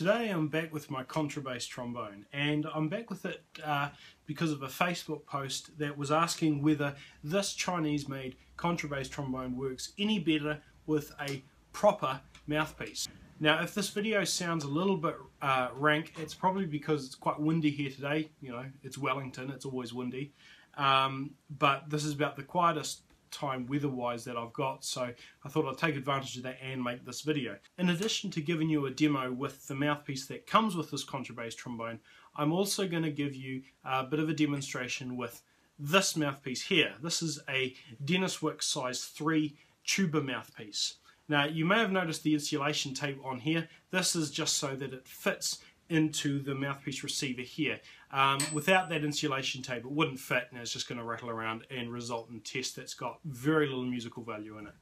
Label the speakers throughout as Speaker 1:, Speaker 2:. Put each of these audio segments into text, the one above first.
Speaker 1: Today I'm back with my contrabass trombone and I'm back with it uh, because of a Facebook post that was asking whether this Chinese made contrabass trombone works any better with a proper mouthpiece. Now if this video sounds a little bit uh, rank it's probably because it's quite windy here today, you know it's Wellington, it's always windy, um, but this is about the quietest time weather-wise that I've got so I thought I'd take advantage of that and make this video. In addition to giving you a demo with the mouthpiece that comes with this contrabass trombone I'm also going to give you a bit of a demonstration with this mouthpiece here. This is a Denis Wick size 3 tuba mouthpiece. Now you may have noticed the insulation tape on here. This is just so that it fits into the mouthpiece receiver here. Um, without that insulation tape it wouldn't fit and it's just going to rattle around and result in test that's got very little musical value in it.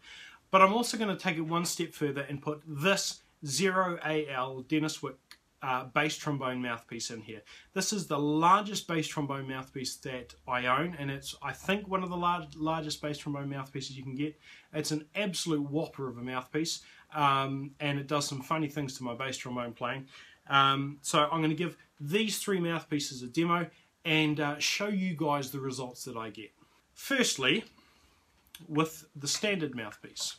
Speaker 1: But I'm also going to take it one step further and put this 0AL Denis Wick uh, bass trombone mouthpiece in here. This is the largest bass trombone mouthpiece that I own and it's I think one of the large, largest bass trombone mouthpieces you can get. It's an absolute whopper of a mouthpiece um, and it does some funny things to my bass trombone playing. Um, so I'm going to give these three mouthpieces a demo and uh, show you guys the results that I get. Firstly, with the standard mouthpiece.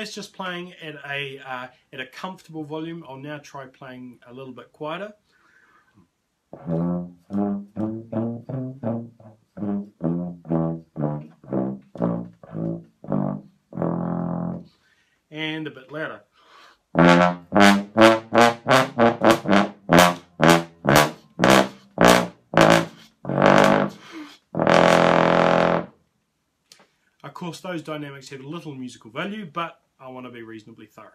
Speaker 1: That's just playing at a, uh, at a comfortable volume. I'll now try playing a little bit quieter. And a bit louder. Of course, those dynamics have little musical value, but I want to be reasonably thorough.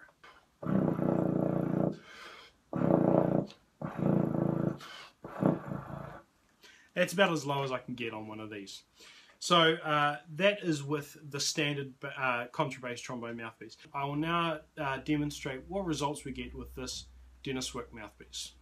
Speaker 1: That's about as low as I can get on one of these. So uh, that is with the standard uh, contrabass trombone mouthpiece. I will now uh, demonstrate what results we get with this Denis Wick mouthpiece.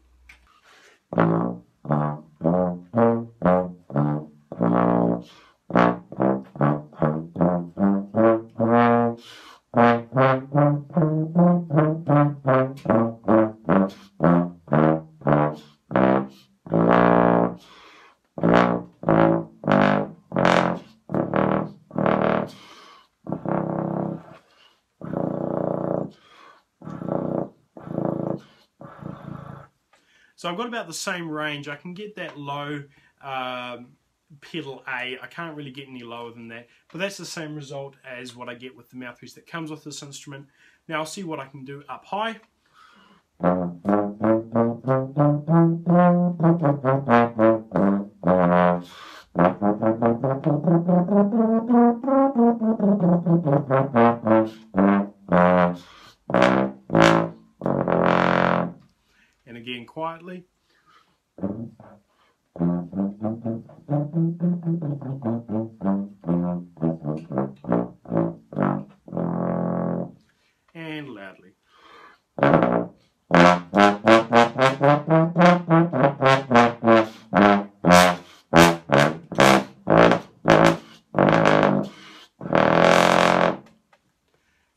Speaker 1: So I've got about the same range. I can get that low um, pedal A. I can't really get any lower than that. But that's the same result as what I get with the mouthpiece that comes with this instrument. Now I'll see what I can do up high.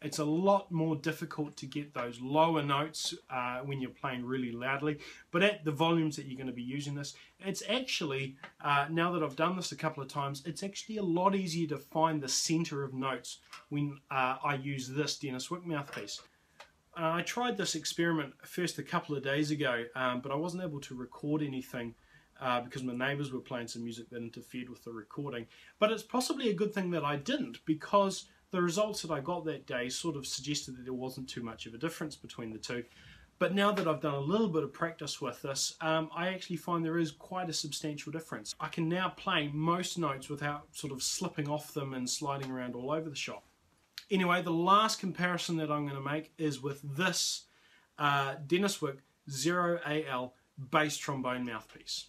Speaker 1: It's a lot more difficult to get those lower notes uh, when you're playing really loudly, but at the volumes that you're going to be using this, it's actually, uh, now that I've done this a couple of times, it's actually a lot easier to find the center of notes when uh, I use this Denis Wick mouthpiece. I tried this experiment first a couple of days ago, um, but I wasn't able to record anything uh, because my neighbors were playing some music that interfered with the recording. But it's possibly a good thing that I didn't because the results that I got that day sort of suggested that there wasn't too much of a difference between the two. But now that I've done a little bit of practice with this, um, I actually find there is quite a substantial difference. I can now play most notes without sort of slipping off them and sliding around all over the shop. Anyway, the last comparison that I'm going to make is with this uh, Denis Wick 0AL bass trombone mouthpiece.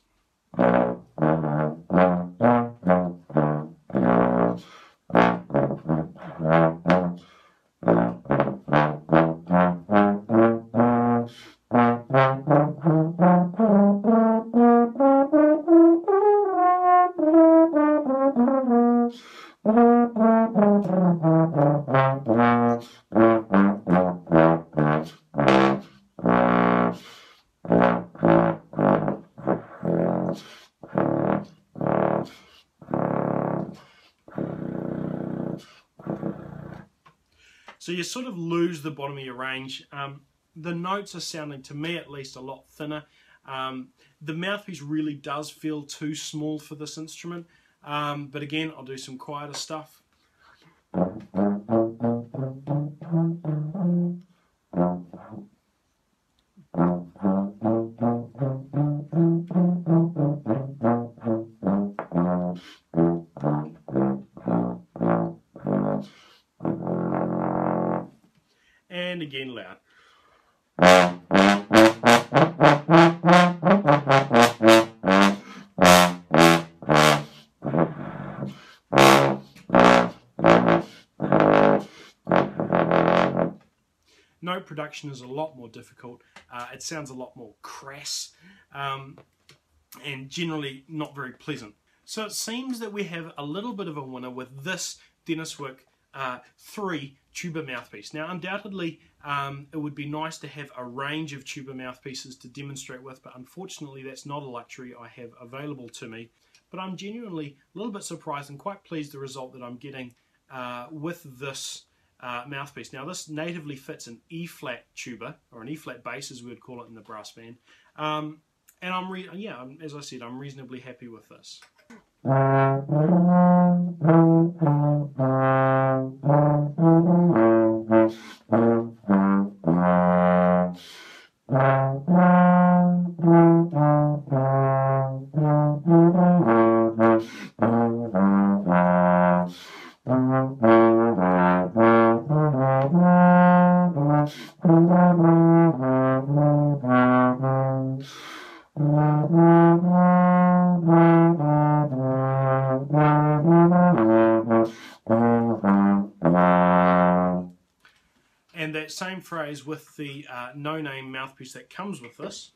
Speaker 1: So you sort of lose the bottom of your range. Um, the notes are sounding, to me at least, a lot thinner. Um, the mouthpiece really does feel too small for this instrument. Um, but again, I'll do some quieter stuff. Production is a lot more difficult. Uh, it sounds a lot more crass um, and generally not very pleasant. So it seems that we have a little bit of a winner with this Denis Wick uh, 3 tuba mouthpiece. Now, undoubtedly, um, it would be nice to have a range of tuba mouthpieces to demonstrate with, but unfortunately, that's not a luxury I have available to me. But I'm genuinely a little bit surprised and quite pleased the result that I'm getting uh, with this uh, mouthpiece. Now, this natively fits an E-flat tuba, or an E-flat bass, as we would call it in the brass band. Um, and I'm, yeah, as I said, I'm reasonably happy with this. and that same phrase with the uh, no-name mouthpiece that comes with this.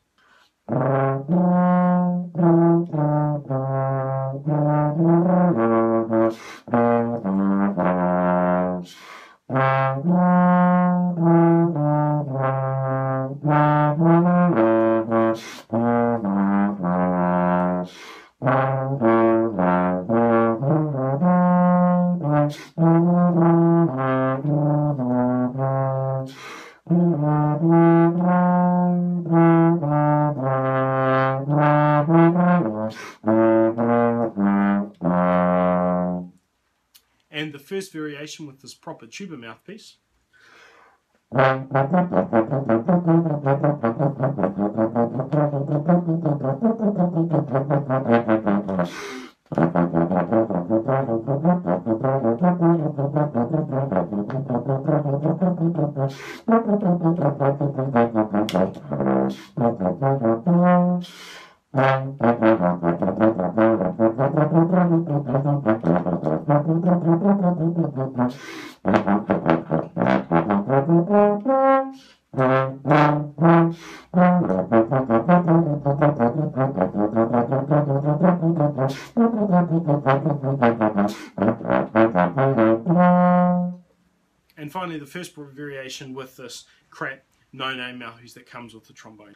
Speaker 1: First variation with this proper tuba mouthpiece. And finally, the first variation with this crap no-name mouthpiece that comes with the trombone.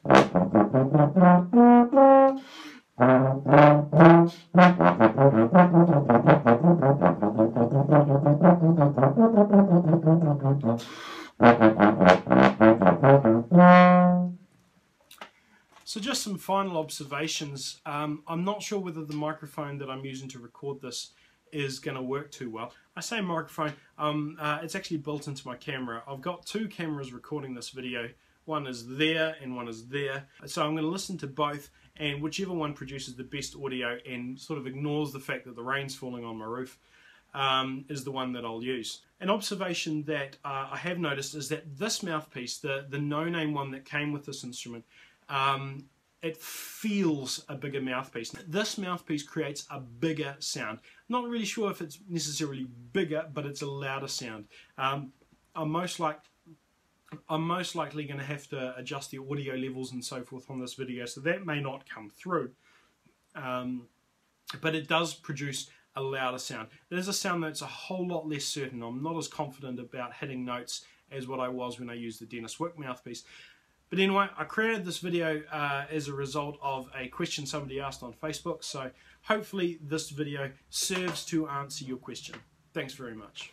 Speaker 1: final observations. Um, I'm not sure whether the microphone that I'm using to record this is going to work too well. I say microphone, um, uh, it's actually built into my camera. I've got two cameras recording this video. One is there and one is there. So I'm going to listen to both and whichever one produces the best audio and sort of ignores the fact that the rain's falling on my roof um, is the one that I'll use. An observation that uh, I have noticed is that this mouthpiece, the, the no-name one that came with this instrument, um, it feels a bigger mouthpiece. This mouthpiece creates a bigger sound. Not really sure if it's necessarily bigger, but it's a louder sound. Um, I'm most like I'm most likely going to have to adjust the audio levels and so forth on this video, so that may not come through. Um, but it does produce a louder sound. It is a sound that's a whole lot less certain. I'm not as confident about hitting notes as what I was when I used the Denis Wick mouthpiece. But anyway, I created this video uh, as a result of a question somebody asked on Facebook, so hopefully this video serves to answer your question. Thanks very much.